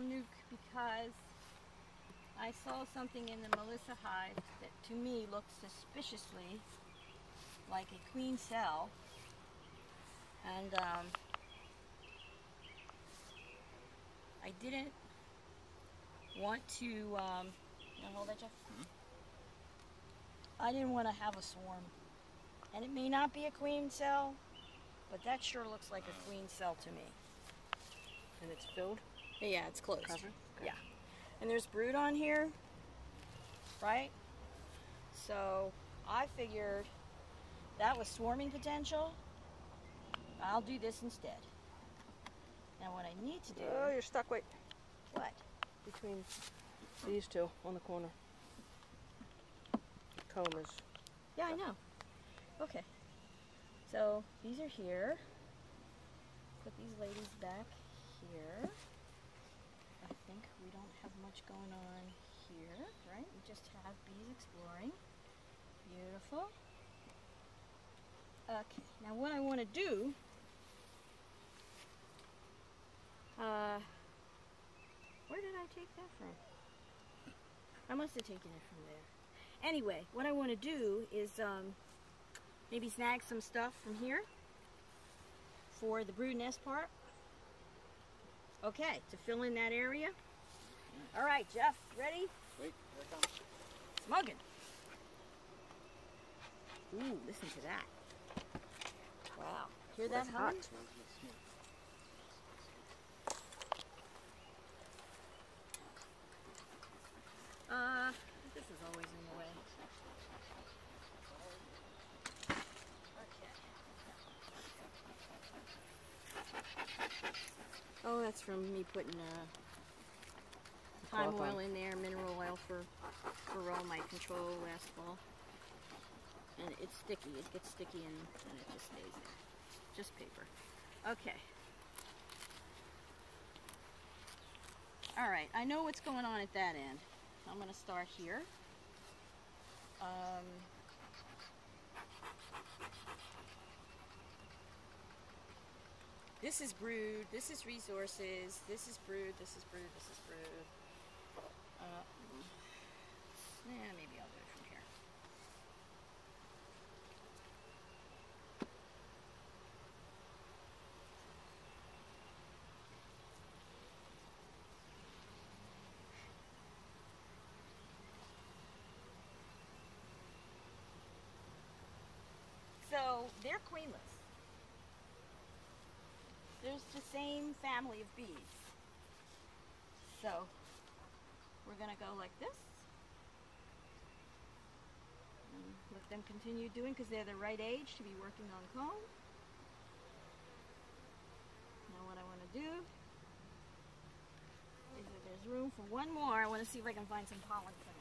nuke because I saw something in the Melissa hive that to me looked suspiciously like a queen cell. And um, I didn't want to, um, you hold that, Jeff? I didn't want to have a swarm. And it may not be a queen cell, but that sure looks like a queen cell to me. And it's filled? Yeah, it's closed. Covered? Okay. Yeah. And there's brood on here, right? So I figured that was swarming potential. I'll do this instead. Now what I need to do, Oh, you're stuck. Wait. what? Between these two on the corner. Comb. Yeah, I know. Okay. So these are here. Put these ladies back here. I think we don't have much going on here, right? We just have bees exploring. Beautiful. Okay, now what I want to do, uh, where did I take that from? I must have taken it from there. Anyway, what I want to do is um, maybe snag some stuff from here for the brood nest part. Okay, to fill in that area. All right, Jeff, ready? Wait, here it comes. Smugging. Ooh, listen to that. Wow. Hear that That's hum? hot. Uh, this is always in the way. Okay. Oh, that's from me putting uh, Cloth oil in there, mineral oil for varroa mite control last fall. And it's sticky. It gets sticky and, and it just stays there. It's just paper. Okay. All right, I know what's going on at that end. I'm going to start here. Um, this is brood, this is resources, this is brood, this is brood, this is brood. Uh, yeah, maybe I'll do it from here. So they're queenless. There's the same family of bees. So we're gonna go like this. And let them continue doing because they're the right age to be working on comb. Now what I want to do is if there's room for one more, I want to see if I can find some pollen for them.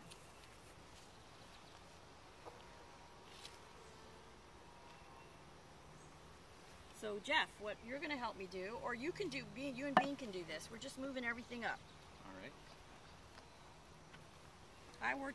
So Jeff, what you're going to help me do, or you can do, you and Bean can do this. We're just moving everything up. All right. I worked in